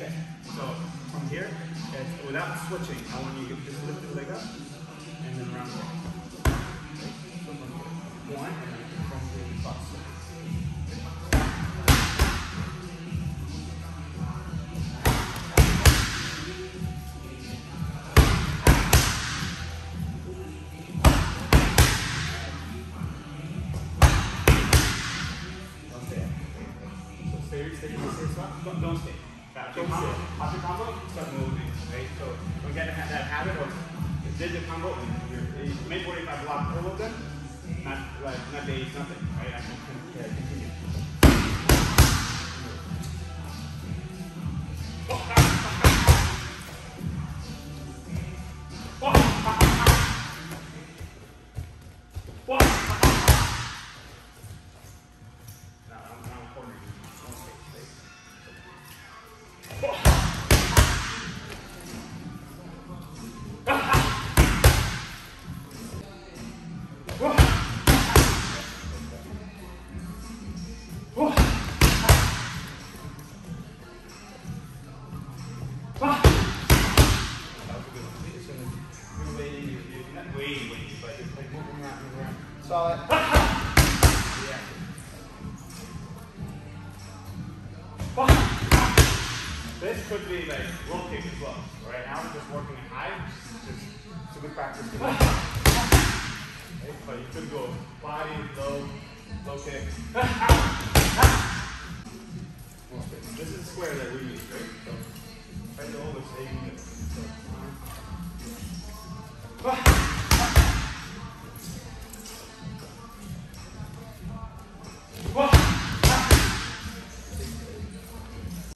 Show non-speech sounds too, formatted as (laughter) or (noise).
Okay, so from here, it's, without switching, I want you to just lift the leg up and then round it. So from here, one, from the cross. Stay. Stay, stay same spot. Don't, don't stay. Combo. Combo. Moving. Right. So we get that, that habit of you did the combo and you're you make 45 block a little bit. Not like not days. Right. I can, continue. (laughs) Solid. Yeah. This could be like roll kick as well. Right now I'm just working high, just super practice. (laughs) Right? But you could go body, low, low kick. (laughs) this is square that we use, right? So try to always aim it. So. (laughs)